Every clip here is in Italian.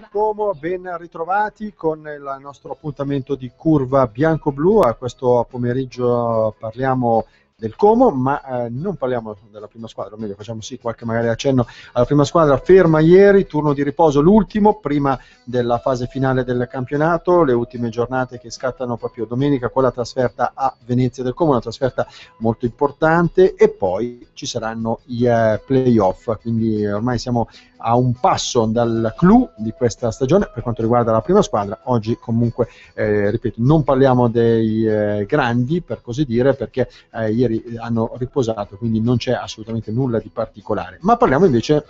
Como, ben ritrovati con il nostro appuntamento di curva bianco-blu. A questo pomeriggio parliamo del Como, ma eh, non parliamo della prima squadra, o meglio facciamo sì qualche magari accenno alla prima squadra ferma ieri, turno di riposo l'ultimo, prima della fase finale del campionato, le ultime giornate che scattano proprio domenica con la trasferta a Venezia del Como, una trasferta molto importante e poi ci saranno i eh, playoff, quindi ormai siamo a un passo dal clou di questa stagione per quanto riguarda la prima squadra. Oggi comunque, eh, ripeto, non parliamo dei eh, grandi per così dire perché eh, ieri hanno riposato, quindi non c'è assolutamente nulla di particolare, ma parliamo invece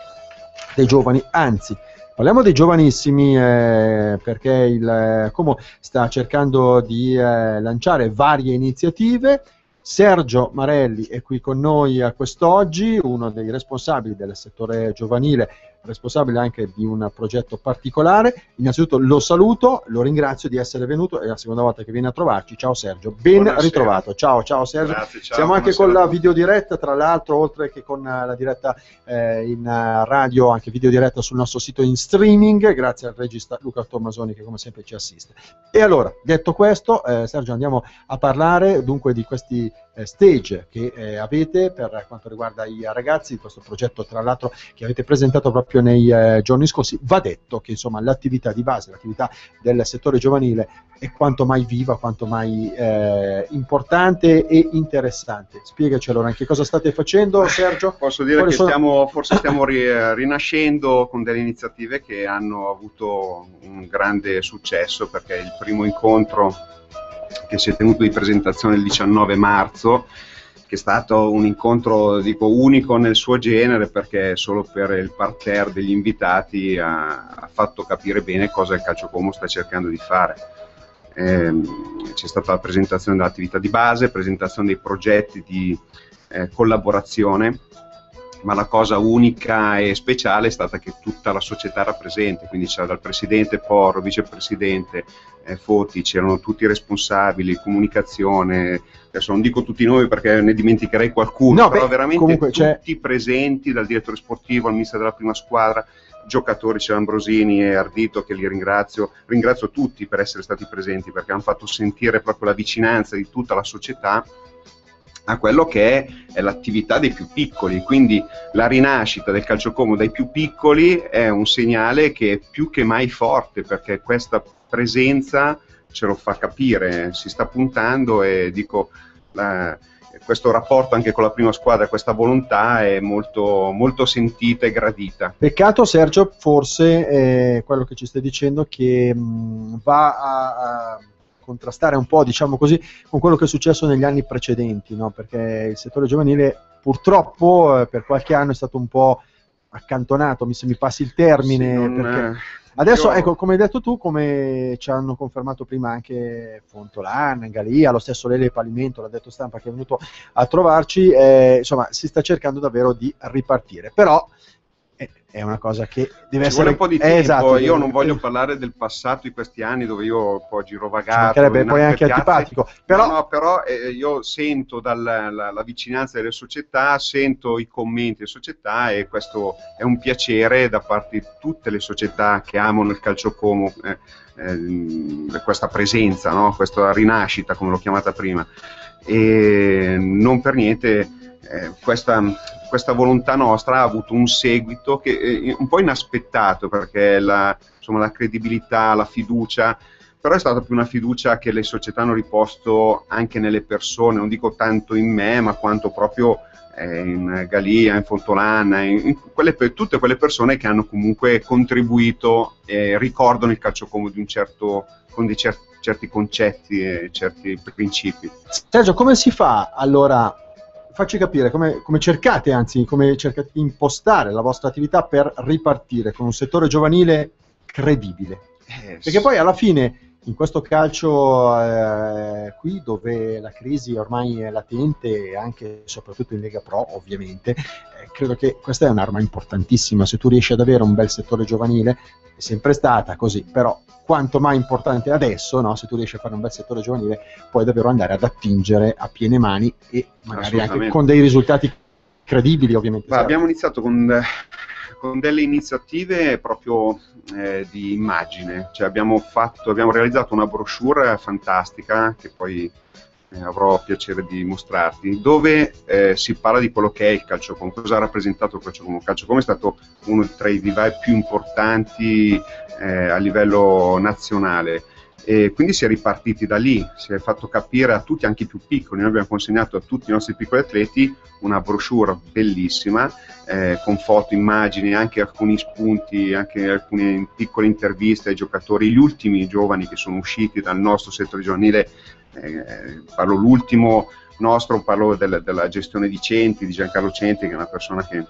dei giovani, anzi Parliamo dei giovanissimi eh, perché il eh, Como sta cercando di eh, lanciare varie iniziative Sergio Marelli è qui con noi a quest'oggi, uno dei responsabili del settore giovanile, responsabile anche di un progetto particolare. Innanzitutto lo saluto, lo ringrazio di essere venuto, è la seconda volta che viene a trovarci. Ciao Sergio, ben buonasera. ritrovato. Ciao, ciao Sergio. Grazie, ciao, Siamo anche con la videodiretta, tra l'altro, oltre che con la diretta eh, in radio, anche videodiretta sul nostro sito in streaming, grazie al regista Luca Tommasoni che come sempre ci assiste. E allora, detto questo, eh, Sergio, andiamo a parlare dunque di questi eh, stage che eh, avete per quanto riguarda i ragazzi, questo progetto tra l'altro che avete presentato proprio nei eh, giorni scorsi, va detto che insomma l'attività di base, l'attività del settore giovanile è quanto mai viva, quanto mai eh, importante e interessante. Spiegaci allora anche cosa state facendo Sergio? Posso dire Quali che sono... stiamo, forse stiamo ri- rinascendo con delle iniziative che hanno avuto un grande successo perché il primo incontro che si è tenuto di presentazione il 19 marzo, che è stato un incontro dico, unico nel suo genere perché solo per il parterre degli invitati ha, ha fatto capire bene cosa il Calcio Como sta cercando di fare. Eh, c'è stata la presentazione dell'attività di base, presentazione dei progetti di eh, collaborazione ma la cosa unica e speciale è stata che tutta la società era presente, quindi c'era dal presidente Porro, vicepresidente eh, Foti, c'erano tutti i responsabili, comunicazione, adesso non dico tutti noi perché ne dimenticherei qualcuno, no, però beh, veramente tutti c'è... presenti, dal direttore sportivo al mister della prima squadra, giocatori, c'era Ambrosini e Ardito che li ringrazio, ringrazio tutti per essere stati presenti perché hanno fatto sentire proprio la vicinanza di tutta la società a quello che è, l'attività dei più piccoli, quindi la rinascita del calciocomo dai più piccoli è un segnale che è più che mai forte perché questa presenza ce lo fa capire, si sta puntando e dico la, questo rapporto anche con la prima squadra, questa volontà è molto, molto sentita e gradita. Peccato Sergio, forse eh, quello che ci stai dicendo che mh, va a, a contrastare un po', diciamo così, con quello che è successo negli anni precedenti, no? perché il settore giovanile purtroppo eh, per qualche anno è stato un po' accantonato, mi, se mi passi il termine. Sì, perché... Adesso, io... ecco, come hai detto tu, come ci hanno confermato prima anche Fontolan, Galia, lo stesso Lele Palimento, l'ha detto stampa che è venuto a trovarci, eh, insomma, si sta cercando davvero di ripartire. Però è una cosa che deve Ci essere un po' di tempo. Esatto, io non voglio parlare del passato di questi anni dove io poi girovagato. poi è anche antipatico. Però, no, no, però eh, io sento dalla la, la vicinanza delle società, sento i commenti delle società e questo è un piacere da parte di tutte le società che amano il calcio como, eh, eh, questa presenza, no? questa rinascita, come l'ho chiamata prima. E non per niente eh, questa, questa, volontà nostra ha avuto un seguito che è un po' inaspettato perché la, insomma, la credibilità, la fiducia, però è stata più una fiducia che le società hanno riposto anche nelle persone, non dico tanto in me, ma quanto proprio eh, in Galia, in Fontolana, in, in quelle, tutte quelle persone che hanno comunque contribuito e ricordano il calcio come di un certo, con dei certi, certi concetti e certi principi. Sergio, come si fa allora facci capire come, come, cercate, anzi, come cercate di impostare la vostra attività per ripartire con un settore giovanile credibile. Eh, Perché poi alla fine in questo calcio eh, qui dove la crisi ormai è latente anche e soprattutto in Lega Pro ovviamente eh, credo che questa è un'arma importantissima se tu riesci ad avere un bel settore giovanile è sempre stata così però quanto mai importante adesso no? se tu riesci a fare un bel settore giovanile puoi davvero andare ad attingere a piene mani e magari anche con dei risultati credibili ovviamente Ma abbiamo iniziato con con delle iniziative proprio eh, di immagine, cioè abbiamo, fatto, abbiamo realizzato una brochure fantastica che poi eh, avrò piacere di mostrarti, dove eh, si parla di quello che è il calcio calciocom, cosa ha rappresentato il calcio calciocom. Il calciocom è stato uno tra i vivai più importanti eh, a livello nazionale e quindi si è ripartiti da lì, si è fatto capire a tutti, anche i più piccoli, noi abbiamo consegnato a tutti i nostri piccoli atleti una brochure bellissima eh, con foto, immagini, anche alcuni spunti, anche alcune piccole interviste ai giocatori, gli ultimi giovani che sono usciti dal nostro settore giovanile, eh, parlo l'ultimo nostro, parlo del, della gestione di Centi, di Giancarlo Centi, che è una persona che,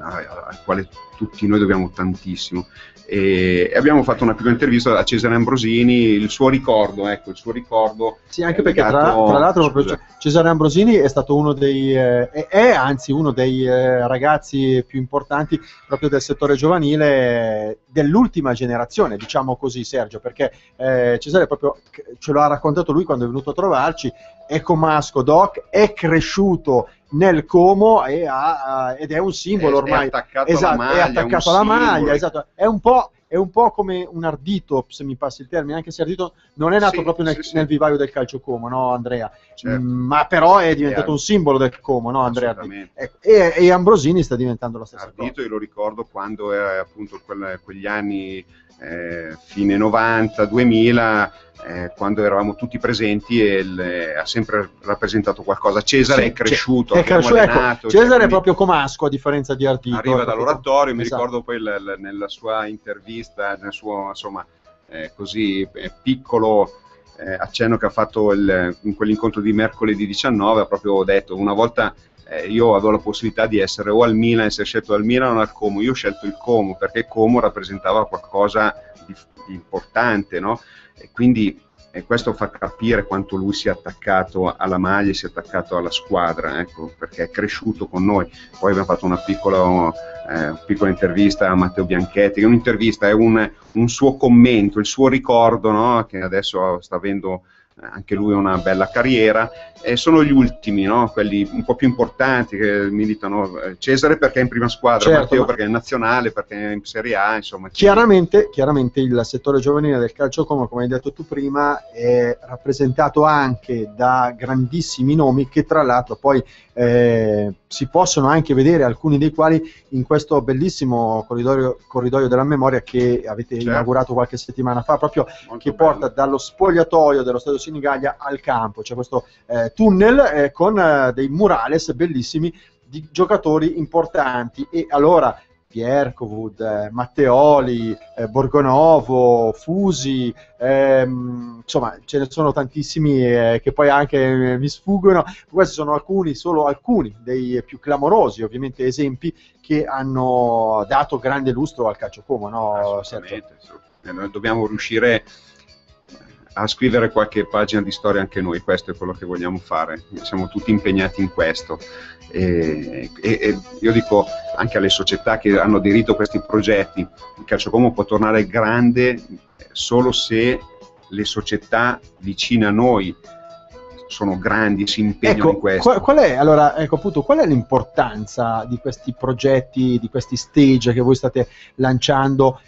al quale tutti noi dobbiamo tantissimo e abbiamo fatto una piccola intervista a Cesare Ambrosini, il suo ricordo, ecco, il suo ricordo. Sì, anche perché legato... tra, tra, l'altro Cesare Ambrosini è stato uno dei, eh, è anzi uno dei eh, ragazzi più importanti proprio del settore giovanile dell'ultima generazione, diciamo così Sergio, perché eh, Cesare proprio ce lo ha raccontato lui quando è venuto a trovarci, è comasco doc, è cresciuto nel Como e ha, ed è un simbolo ormai. È attaccato esatto, alla maglia. È attaccato alla maglia, esatto. È un po' è un po' come un ardito, se mi passi il termine, anche se ardito non è nato sì, proprio nel, sì, nel, vivaio del calcio Como, no Andrea? Certo. Mm, ma però è diventato è un simbolo del Como, no Andrea? Ecco, e, e, Ambrosini sta diventando la stessa ardito, cosa. io lo ricordo quando era appunto quel, quegli anni eh, fine 90, 2000 eh, quando eravamo tutti presenti e il, eh, ha sempre rappresentato qualcosa. Cesare sì, è cresciuto, è cresciuto ecco, Cesare cioè, è proprio comasco a differenza di Ardito. Arriva dall'oratorio, mi esatto. ricordo poi l- l- nella sua intervista, nel suo insomma, eh, così eh, piccolo eh, accenno che ha fatto il, in quell'incontro di mercoledì 19, ha proprio detto una volta eh, io avevo la possibilità di essere o al Milan, essere scelto dal Milan o al Como, io ho scelto il Como perché Como rappresentava qualcosa di, di importante, no? E quindi e questo fa capire quanto lui sia attaccato alla maglia, sia attaccato alla squadra, ecco, perché è cresciuto con noi. Poi abbiamo fatto una piccola, eh, piccola intervista a Matteo Bianchetti, che è un'intervista, è un, un suo commento, il suo ricordo, no? che adesso sta avendo anche lui ha una bella carriera, e sono gli ultimi, no? quelli un po' più importanti che militano. Eh, Cesare perché è in prima squadra, certo, Matteo ma... perché è in nazionale, perché è in Serie A, insomma. Chiaramente, chiaramente il settore giovanile del calcio come, come hai detto tu prima, è rappresentato anche da grandissimi nomi che tra l'altro poi eh, si possono anche vedere alcuni dei quali in questo bellissimo corridoio, corridoio della memoria che avete certo. inaugurato qualche settimana fa, proprio Molto che bello. porta dallo spogliatoio dello Stadio Senigallia al campo. C'è questo eh, tunnel eh, con eh, dei murales bellissimi di giocatori importanti e allora Pierkovud, eh, Matteoli, Borgonovo, Fusi, ehm, insomma ce ne sono tantissimi eh, che poi anche mi sfuggono, questi sono alcuni, solo alcuni dei più clamorosi ovviamente esempi che hanno dato grande lustro al calcio como, no? Assolutamente, assolutamente. Eh, dobbiamo riuscire a scrivere qualche pagina di storia anche noi, questo è quello che vogliamo fare, siamo tutti impegnati in questo. E, e, e io dico anche alle società che hanno aderito a questi progetti, il calcio come può tornare grande solo se le società vicine a noi sono grandi, si impegnano ecco, in questo. Qual, è, allora, ecco, appunto, qual è l'importanza di questi progetti, di questi stage che voi state lanciando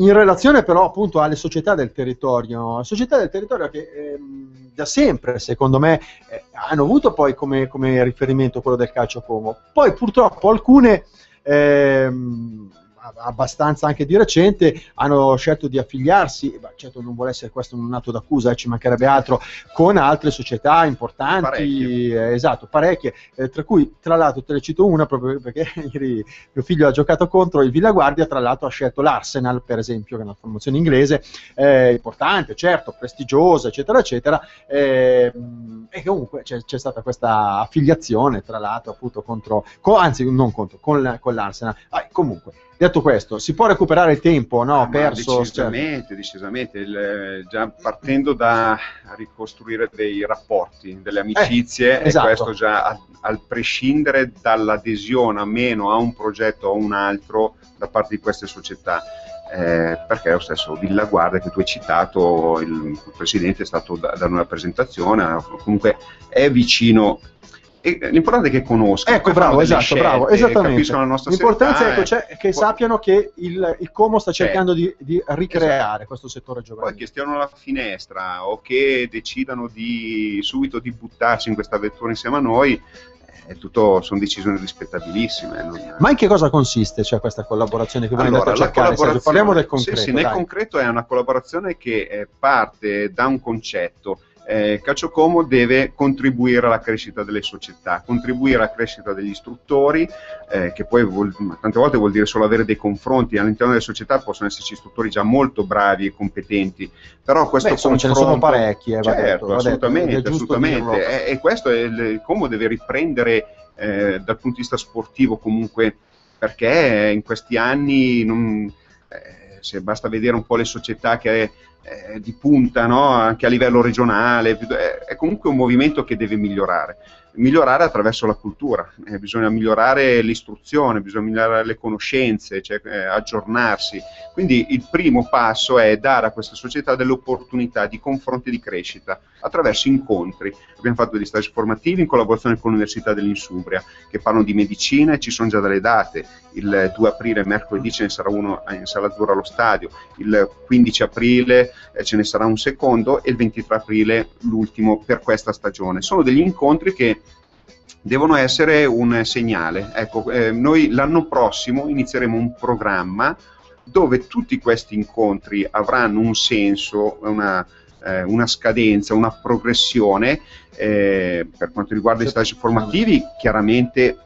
in relazione però appunto alle società del territorio, società del territorio che ehm, da sempre secondo me eh, hanno avuto poi come, come, riferimento quello del calcio Como, poi purtroppo alcune ehm, abbastanza anche di recente, hanno scelto di affiliarsi, beh, certo non vuole essere questo un atto d'accusa, eh, ci mancherebbe altro, con altre società importanti, parecchie. Eh, esatto, parecchie, eh, tra cui tra l'altro te ne cito una proprio perché ieri mio figlio ha giocato contro il Villaguardia, tra l'altro ha scelto l'Arsenal per esempio, che è una formazione inglese, eh, importante, certo, prestigiosa, eccetera, eccetera, ehm, e comunque c'è, c'è, stata questa affiliazione tra l'altro appunto contro, co, anzi non contro, con, con l'Arsenal, ah, comunque Detto questo, si può recuperare il tempo no? Ah, perso? Decisamente, cioè... decisamente. Il, già partendo da ricostruire dei rapporti, delle amicizie, eh, esatto. e questo già al, al prescindere dall'adesione a meno a un progetto o a un altro da parte di queste società. Eh, perché lo stesso Villa Guardia che tu hai citato, il, il presidente è stato da, da una presentazione, comunque è vicino l'importante è che conoscano. Ecco, bravo, esatto, scelte, bravo, esattamente. La nostra L'importanza ecco, cioè, che sappiano che il, il Como sta cercando di, di, ricreare esatto. questo settore giovanile. Poi che stiano alla finestra o che decidano di subito di buttarsi in questa avventura insieme a noi, è tutto, sono decisioni rispettabilissime. Non... Ma in che cosa consiste cioè, questa collaborazione che voi allora, andate a cercare? Sergio? Parliamo del concreto. Sì, sì, nel concreto è una collaborazione che eh, parte da un concetto eh, Calcio Como deve contribuire alla crescita delle società, contribuire alla crescita degli istruttori, eh, che poi vuol, tante volte vuol dire solo avere dei confronti, all'interno delle società possono esserci istruttori già molto bravi e competenti, però questo Beh, insomma, ce ne sono parecchi, eh, certo, detto, assolutamente, detto, assolutamente. E, e, questo è il, il Como deve riprendere eh, dal punto di vista sportivo comunque, perché in questi anni non, eh, se basta vedere un po' le società che eh, di punta no? anche a livello regionale, è comunque un movimento che deve migliorare migliorare attraverso la cultura, eh, bisogna migliorare l'istruzione, bisogna migliorare le conoscenze, cioè, eh, aggiornarsi. Quindi il primo passo è dare a questa società delle opportunità di confronto e di crescita attraverso incontri. Abbiamo fatto degli stage formativi in collaborazione con l'Università dell'Insubria che parlano di medicina e ci sono già delle date. Il 2 aprile, mercoledì, ce ne sarà uno in Sala Azzurra allo stadio, il 15 aprile eh, ce ne sarà un secondo e il 23 aprile l'ultimo per questa stagione. Sono degli incontri che devono essere un segnale. Ecco, eh, noi l'anno prossimo inizieremo un programma dove tutti questi incontri avranno un senso, una, eh, una scadenza, una progressione. Eh, per quanto riguarda i stage formativi, chiaramente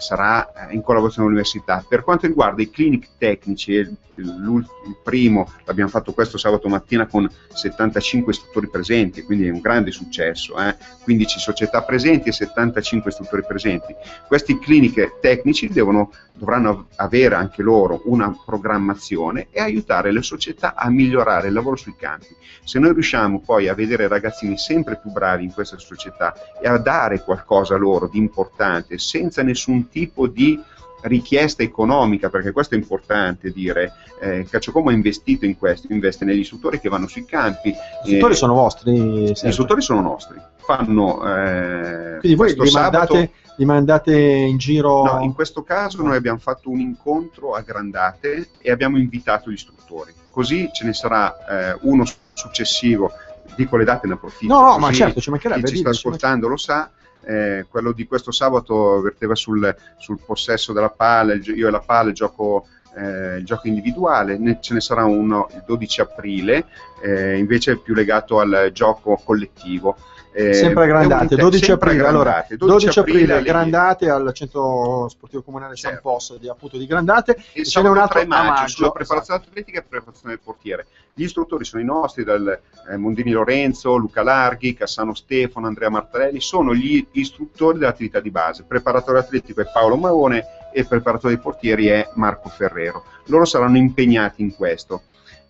sarà eh, in collaborazione con l'università. Per quanto riguarda i clinic tecnici, il, il primo l'abbiamo fatto questo sabato mattina con 75 istruttori presenti, quindi è un grande successo, eh? 15 società presenti e 75 istruttori presenti. Questi clinic tecnici devono, dovranno avere anche loro una programmazione e aiutare le società a migliorare il lavoro sui campi. Se noi riusciamo poi a vedere ragazzini sempre più bravi in queste società e a dare qualcosa loro di importante senza nessun tipo di richiesta economica, perché questo è importante dire, eh, Calciocomo ha investito in questo, investe negli istruttori che vanno sui campi. Gli istruttori eh, sono vostri? Gli istruttori sono nostri, fanno... Eh, Quindi voi li sabato, mandate, li mandate in giro? No, in questo caso noi abbiamo fatto un incontro a Grandate e abbiamo invitato gli istruttori, così ce ne sarà eh, uno successivo, dico le date ne approfitto. No, no, ma certo, ci mancherebbe. Chi ci sta ascoltando lo sa, eh, quello di questo sabato verteva sul, sul possesso della palla, io e la palla gioco eh, il gioco individuale, ne, ce ne sarà uno il 12 aprile, eh, invece più legato al gioco collettivo. Eh, sempre Grandate, 12 aprile, allora, 12, 12 aprile, aprile Grandate al centro sportivo comunale certo. San Posso di, appunto, di Grandate e, e ce n'è un altro a maggio, sulla preparazione esatto. atletica e preparazione del portiere. Gli istruttori sono i nostri, dal eh, Mondini Lorenzo, Luca Larghi, Cassano Stefano, Andrea Martarelli, sono gli istruttori dell'attività di base. Preparatore atletico è Paolo Marone e preparatore dei portieri è Marco Ferrero. Loro saranno impegnati in questo.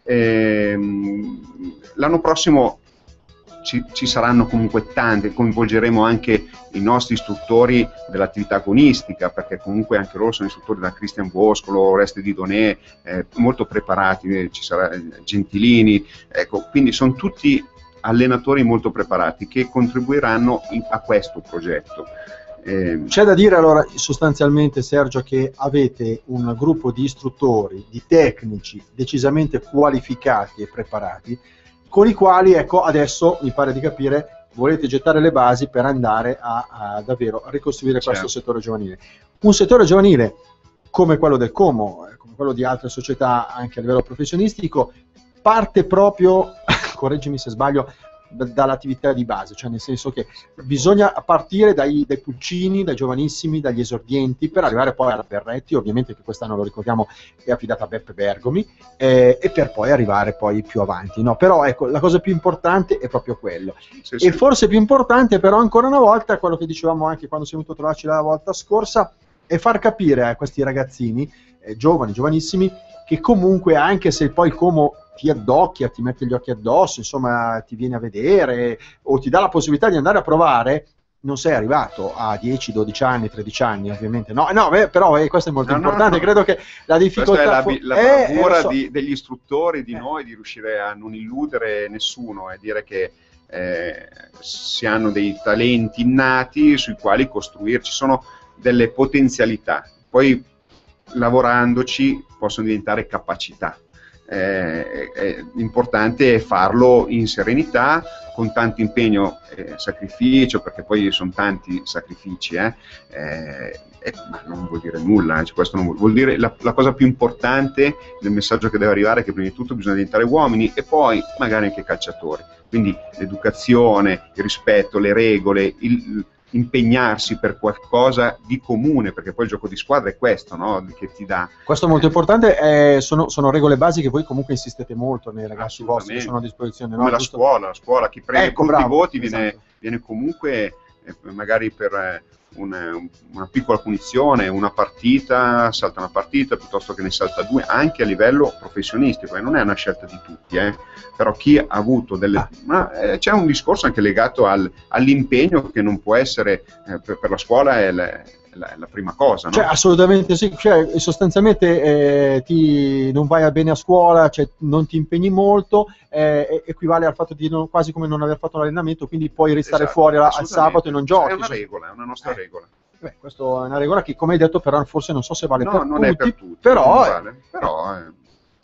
Ehm, l'anno prossimo ci, ci, saranno comunque tante, coinvolgeremo anche i nostri istruttori dell'attività agonistica, perché comunque anche loro sono istruttori da Cristian Boscolo, Oreste di Donè, eh, molto preparati, eh, ci sarà eh, Gentilini, ecco, quindi sono tutti allenatori molto preparati che contribuiranno in, a questo progetto. Eh, C'è da dire allora sostanzialmente Sergio che avete un gruppo di istruttori, di tecnici decisamente qualificati e preparati con i quali, ecco, adesso mi pare di capire, volete gettare le basi per andare a, a davvero ricostruire certo. questo settore giovanile. Un settore giovanile come quello del Como, eh, come quello di altre società anche a livello professionistico, parte proprio, correggimi se sbaglio, dall'attività di base, cioè nel senso che bisogna partire dai, dai, pulcini, dai giovanissimi, dagli esordienti, per arrivare poi alla Berretti, ovviamente che quest'anno lo ricordiamo è affidata a Beppe Bergomi, eh, e per poi arrivare poi più avanti. No? Però ecco, la cosa più importante è proprio quello. Sì, sì. E forse più importante però ancora una volta, quello che dicevamo anche quando siamo venuti a trovarci la volta scorsa, è far capire a questi ragazzini, eh, giovani, giovanissimi, che comunque anche se poi Como ti addocchia, ti mette gli occhi addosso, insomma ti viene a vedere o ti dà la possibilità di andare a provare, non sei arrivato a 10, 12 anni, 13 anni, ovviamente. No, no beh, però eh, questo è molto no, importante. No. Credo che la difficoltà. Questa è la, la eh, bravura so. di, degli istruttori, di eh. noi, di riuscire a non illudere nessuno e dire che eh, si hanno dei talenti innati sui quali costruirci, sono delle potenzialità, poi lavorandoci possono diventare capacità. Eh, è importante farlo in serenità, con tanto impegno e sacrificio, perché poi sono tanti sacrifici, eh, eh, ma non vuol dire nulla, cioè questo non vuol, vuol dire la, la, cosa più importante del messaggio che deve arrivare è che prima di tutto bisogna diventare uomini e poi magari anche calciatori. Quindi l'educazione, il rispetto, le regole, il, impegnarsi per qualcosa di comune, perché poi il gioco di squadra è questo, no? che ti dà. Questo è molto importante, eh, sono, sono, regole basiche, voi comunque insistete molto nei ragazzi vostri che sono a disposizione. Come no? la Giusto? scuola, la scuola, chi prende ecco, tutti i voti viene, esatto. viene comunque, eh, magari per... Eh, una, una, piccola punizione, una partita, salta una partita piuttosto che ne salta due, anche a livello professionistico, e non è una scelta di tutti, eh. però chi ha avuto delle... Ah. Ma, eh, c'è un discorso anche legato al, all'impegno che non può essere eh, per, per, la scuola è, la, la prima cosa. No? Cioè, assolutamente sì, cioè, sostanzialmente eh, ti, non vai bene a scuola, cioè, non ti impegni molto, eh, equivale al fatto di non, quasi come non aver fatto l'allenamento, quindi puoi restare esatto, fuori al sabato e non giochi. È una regola, è una nostra eh. regola. Beh, questa è una regola che, come hai detto, però forse non so se vale no, per non tutti. È per tutti però, vale, però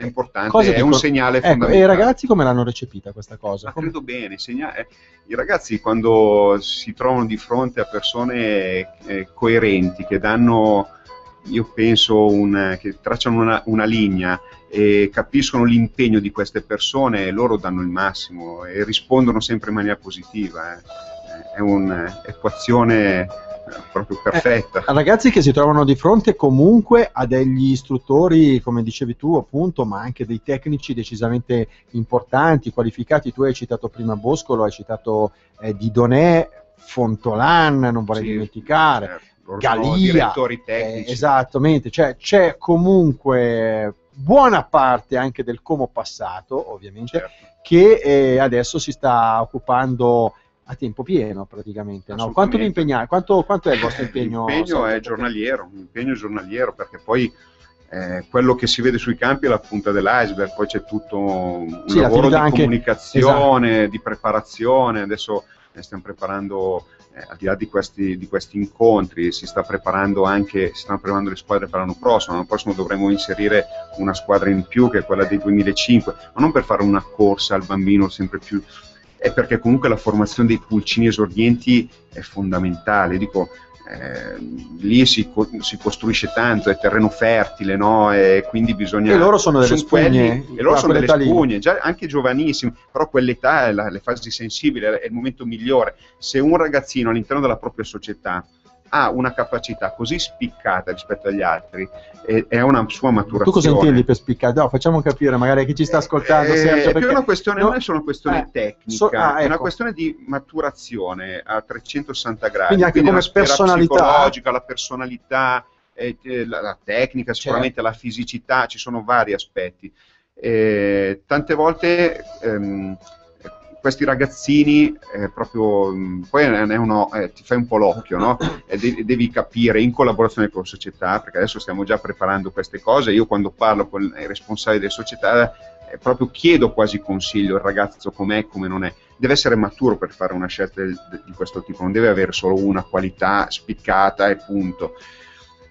è importante, è un segnale ecco, fondamentale. E i ragazzi come l'hanno recepita questa cosa? Ma credo bene, segna... Eh, i ragazzi quando si trovano di fronte a persone eh, coerenti, che danno, io penso, un, che tracciano una, una linea e capiscono l'impegno di queste persone, loro danno il massimo e rispondono sempre in maniera positiva. Eh. È un'equazione proprio perfetta. Eh, ragazzi che si trovano di fronte comunque a degli istruttori, come dicevi tu, appunto, ma anche dei tecnici decisamente importanti, qualificati. Tu hai citato prima Boscolo, hai citato eh, Didonè, Fontolan, non vorrei sì, dimenticare. Certo. Galia, eh, esattamente, cioè, c'è comunque buona parte anche del Como passato, ovviamente, certo. che eh, adesso si sta occupando a tempo pieno praticamente. No? Quanto vi impegnate? Quanto, quanto, è il vostro impegno? L'impegno è giornaliero, impegno giornaliero perché poi eh, quello che si vede sui campi è la punta dell'iceberg, poi c'è tutto un sì, lavoro di anche... comunicazione, esatto. di preparazione, adesso eh, stiamo preparando, eh, al di là di questi, di questi, incontri, si sta preparando anche, si stanno preparando le squadre per l'anno prossimo, l'anno prossimo dovremo inserire una squadra in più che è quella del 2005, ma non per fare una corsa al bambino sempre più è perché comunque la formazione dei pulcini esordienti è fondamentale. Dico, eh, lì si, co- si, costruisce tanto, è terreno fertile, no? E quindi bisogna. E loro sono delle spugne. e loro sono delle spugne, già, anche giovanissimi, però quell'età è la, le fasi sensibili, è il momento migliore. Se un ragazzino all'interno della propria società ha una capacità così spiccata rispetto agli altri e, è una sua maturazione. Tu cosa intendi per spiccata? No, facciamo capire magari a chi ci sta ascoltando. Eh, Sergio, è più una questione, no, non è solo una questione eh, tecnica, so, ah, ecco. è una ecco. questione di maturazione a 360 gradi. Quindi anche Quindi come la personalità. psicologica, la personalità, eh, la, la, tecnica, sicuramente certo. la fisicità, ci sono vari aspetti. Eh, tante volte ehm, questi ragazzini eh, proprio mm, poi è uno, eh, ti fai un po' l'occhio no? e de- devi capire in collaborazione con la società perché adesso stiamo già preparando queste cose. Io quando parlo con i responsabili delle società eh, proprio chiedo quasi consiglio il ragazzo com'è come non è. Deve essere maturo per fare una scelta del, di questo tipo non deve avere solo una qualità spiccata e punto.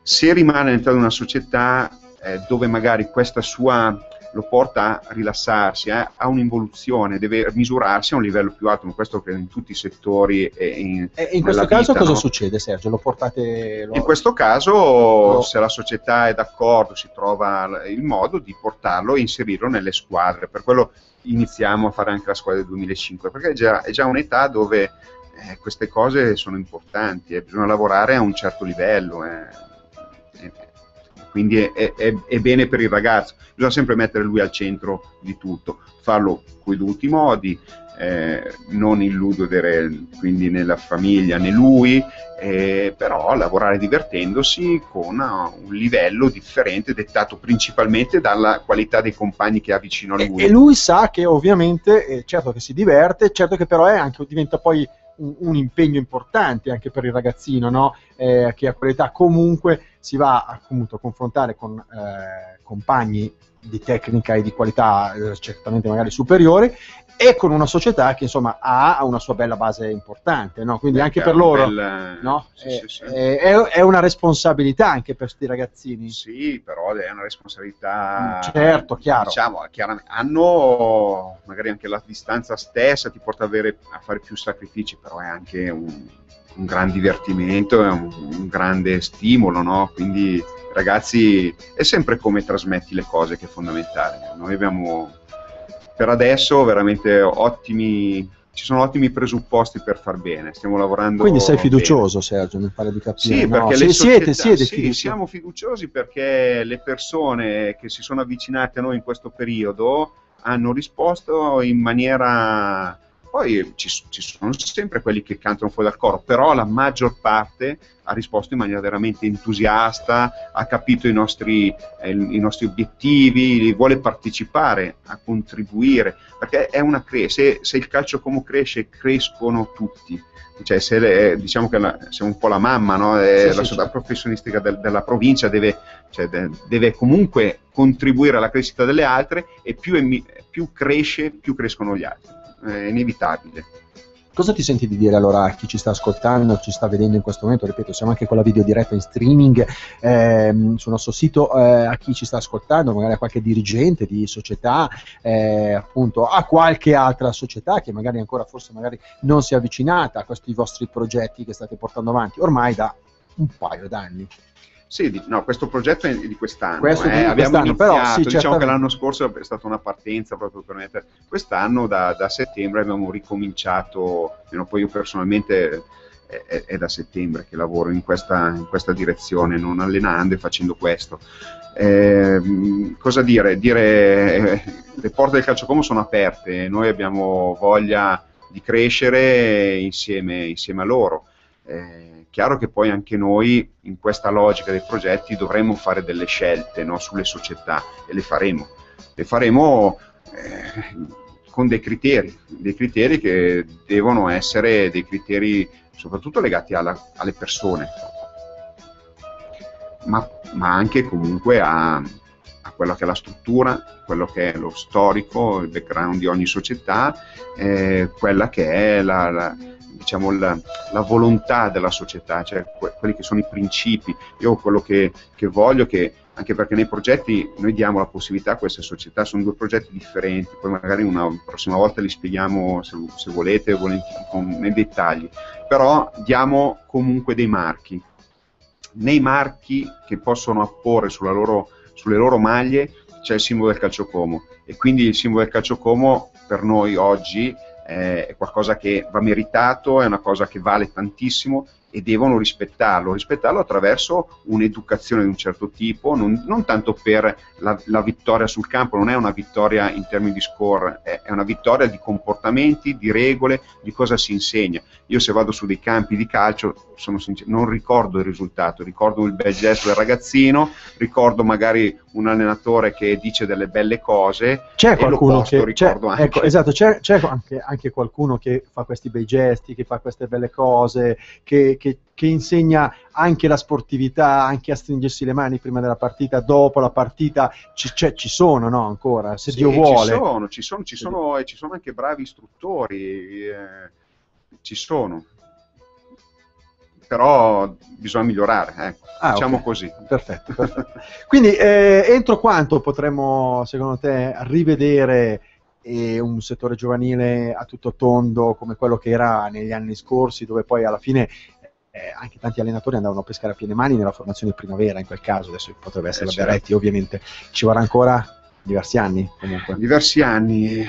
Se rimane all'interno di una società eh, dove magari questa sua lo porta a rilassarsi, eh, a un'involuzione, deve misurarsi a un livello più alto, ma questo credo in tutti i settori. E in, e in questo caso vita, cosa no? succede Sergio? Lo portate... Lo... In questo caso lo... se la società è d'accordo si trova il modo di portarlo e inserirlo nelle squadre, per quello iniziamo a fare anche la squadra del 2005, perché è già, è già un'età dove eh, queste cose sono importanti, eh, bisogna lavorare a un certo livello. Eh quindi è, è, è, bene per il ragazzo, bisogna sempre mettere lui al centro di tutto, farlo con i dovuti modi, eh, non illudere quindi nella famiglia né lui, eh, però lavorare divertendosi con uh, un livello differente dettato principalmente dalla qualità dei compagni che ha vicino a lui. E, e lui sa che ovviamente, eh, certo che si diverte, certo che però è anche, diventa poi un, un, impegno importante anche per il ragazzino, no? eh, che a quell'età comunque si va a confrontare con eh, compagni di tecnica e di qualità eh, certamente magari superiore e con una società che insomma ha una sua bella base importante, no? quindi anche che per loro bel- no? sì, è, sì, sì. è- è- è una responsabilità anche per questi ragazzini. Sì, però è una responsabilità. Mm, certo, chiaro. Diciamo, hanno magari anche la distanza stessa ti porta a, avere- a fare più sacrifici, però è anche un, un gran divertimento, è un, un grande stimolo, no? Quindi, ragazzi, è sempre come trasmetti le cose che è fondamentale. Noi abbiamo per adesso veramente ottimi. Ci sono ottimi presupposti per far bene. Stiamo lavorando. Quindi sei bene. fiducioso, Sergio, mi pare di capire. Sì, no? perché le siete, siete sì, fiduciosi. siamo fiduciosi perché le persone che si sono avvicinate a noi in questo periodo hanno risposto in maniera... Poi ci, ci sono sempre quelli che cantano fuori dal coro, però la maggior parte ha risposto in maniera veramente entusiasta, ha capito i nostri, eh, i nostri obiettivi, vuole partecipare, a contribuire, perché è una cre- se, se il calcio come cresce, crescono tutti cioè se le- diciamo che la, se un po' la mamma, no? Sì, la sì, società sì. professionistica del- della provincia deve, cioè, de- deve comunque contribuire alla crescita delle altre e più, più cresce, più crescono gli altri. È inevitabile. Cosa ti senti di dire allora a chi ci sta ascoltando, ci sta vedendo in questo momento? Ripeto, siamo anche con la video diretta in streaming ehm, sul nostro sito, eh, a chi ci sta ascoltando, magari a qualche dirigente di società, eh, appunto a qualche altra società che magari ancora forse magari non si è avvicinata a questi vostri progetti che state portando avanti ormai da un paio d'anni. Sì, no, questo progetto è di quest'anno. Questo eh, di abbiamo quest'anno, però, iniziato, sì, diciamo certamente. che l'anno scorso è stata una partenza proprio per mettere. Quest'anno da, da settembre abbiamo ricominciato, poi io personalmente è, è- da settembre che lavoro in questa, in questa direzione, non allenando e facendo questo. Ehm, cosa dire? Dire eh, le porte del calcio como sono aperte, noi abbiamo voglia di crescere insieme, insieme a loro. È chiaro che poi anche noi in questa logica dei progetti dovremmo fare delle scelte no, sulle società e le faremo. Le faremo eh, con dei criteri, dei criteri che devono essere dei criteri soprattutto legati alla- alle persone, ma, ma anche comunque a, a quella che è la struttura, quello che è lo storico, il background di ogni società, eh, quella che è la, la- diciamo, la, la volontà della società, cioè que- quelli che sono i principi. Io quello che, che voglio, che anche perché nei progetti noi diamo la possibilità a queste società, sono due progetti differenti, poi magari una prossima volta li spieghiamo se, se volete con, nei dettagli, però diamo comunque dei marchi. Nei marchi che possono apporre loro- sulle loro maglie c'è il simbolo del calciocomo e quindi il simbolo del calciocomo per noi oggi è qualcosa che va meritato, è una cosa che vale tantissimo e devono rispettarlo, rispettarlo attraverso un'educazione di un certo tipo, non, non tanto per la, la vittoria sul campo, non è una vittoria in termini di score, è, è una vittoria di comportamenti, di regole, di cosa si insegna. Io se vado su dei campi di calcio, sono sincero, non ricordo il risultato, ricordo il bel gesto del ragazzino, ricordo magari un allenatore che dice delle belle cose, C'è qualcuno l'opposto, che c'è, ecco, esatto, c'è, c'è anche, anche qualcuno che fa questi bei gesti, che fa queste belle cose, che, che- che insegna anche la sportività, anche a stringersi le mani prima della partita, dopo la partita, ci, c'è- ci sono no, ancora, se Sì, Dio vuole. Ci sono, ci sono, ci sono, e ci sono anche bravi istruttori, eh, ci sono. Però bisogna migliorare, ecco. Ah, diciamo ok. così. Perfetto, perfetto. Quindi eh, entro quanto potremmo, secondo te, rivedere eh, un settore giovanile a tutto tondo come quello che era negli anni scorsi, dove poi alla fine eh, anche tanti allenatori andavano a pescare a piene mani nella formazione primavera in quel caso, adesso potrebbe essere Eh, la certo. Beretti ovviamente, ci vorrà ancora diversi anni comunque. Diversi anni.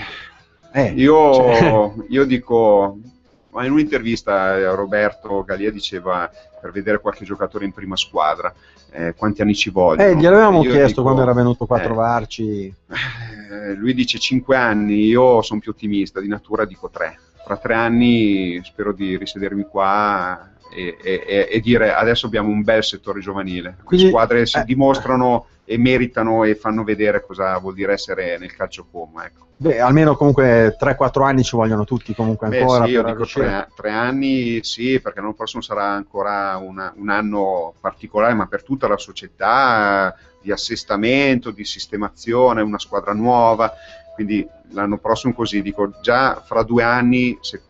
Eh, Io, cioè- io dico, ma in un'intervista eh, Roberto Galia diceva per vedere qualche giocatore in prima squadra, eh, quanti anni ci vogliono. eh, gli avevamo Io chiesto dico, quando era venuto qua a eh, trovarci. Eh, lui dice 5 anni, io sono più ottimista, di natura dico 3. Fra tre anni spero di risedermi qua e, e- e- dire adesso abbiamo un bel settore giovanile. Quindi, Le squadre si eh, dimostrano e meritano e fanno vedere cosa vuol dire essere nel calcio como. Ecco. Beh, almeno comunque 3-4 anni ci vogliono tutti comunque Beh, ancora. sì, io dico riuscire- tre, tre anni, sì, perché l'anno prossimo sarà ancora una- un anno particolare, ma per tutta la società di assestamento, di sistemazione, una squadra nuova. quindi l'anno prossimo così, dico già fra due anni se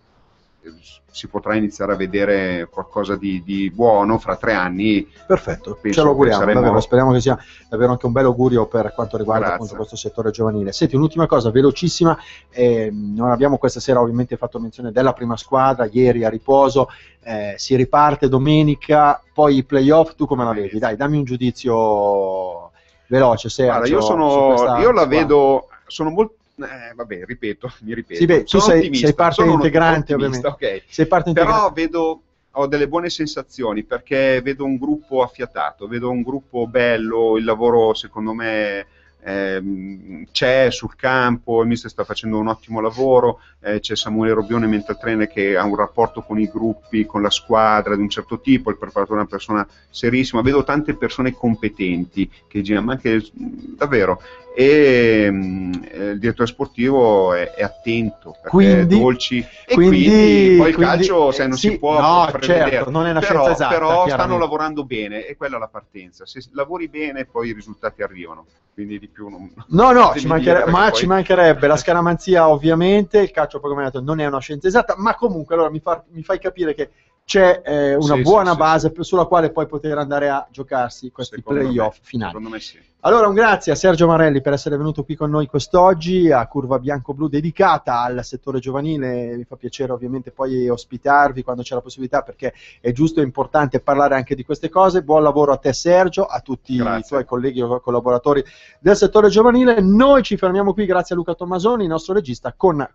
si potrà iniziare a vedere qualcosa di, di buono fra tre anni. Perfetto, ce lo auguriamo, saremo... davvero, speriamo che sia davvero anche un bel augurio per quanto riguarda appunto, questo settore giovanile. Senti, un'ultima cosa velocissima, eh, non abbiamo questa sera ovviamente fatto menzione della prima squadra, ieri a riposo, eh, si riparte domenica, poi i playoff, tu come la vedi? Dai, dammi un giudizio veloce. Sergio, Guarda, io, sono, io la vedo, sono molto eh, vabbè, ripeto, mi ripeto. Sì, beh, tu sei, sei, parte integrante, ovviamente. Okay. Sei parte integrante. Però vedo, ho delle buone sensazioni perché vedo un gruppo affiatato, vedo un gruppo bello, il lavoro secondo me eh, c'è sul campo, il mister sta facendo un ottimo lavoro, eh, c'è Samuele Robbione mental trainer che ha un rapporto con i gruppi, con la squadra di un certo tipo, il preparatore è una persona serissima, vedo tante persone competenti che girano, ma anche davvero e um, il direttore sportivo è, è attento quindi, dolci e quindi, quindi poi il calcio se non sì, si può no, certo, non è una però, scienza esatta però stanno lavorando bene e quella è la partenza. Se lavori bene poi i risultati arrivano. Quindi di più non, no no ci mancherebbe, ma poi... ci mancherebbe la scaramanzia ovviamente il calcio poi come detto non è una scienza esatta ma comunque allora mi, fa, mi fai capire che c'è eh, una sì, buona sì, base sì. sulla quale poi poter andare a giocarsi questi secondo playoff me, finali. Secondo me sì. Allora un grazie a Sergio Marelli per essere venuto qui con noi quest'oggi a Curva Bianco-Blu dedicata al settore giovanile, mi fa piacere ovviamente poi ospitarvi quando c'è la possibilità perché è giusto e importante parlare anche di queste cose, buon lavoro a te Sergio, a tutti grazie. i tuoi colleghi e collaboratori del settore giovanile, noi ci fermiamo qui grazie a Luca Tommasoni, il nostro regista, con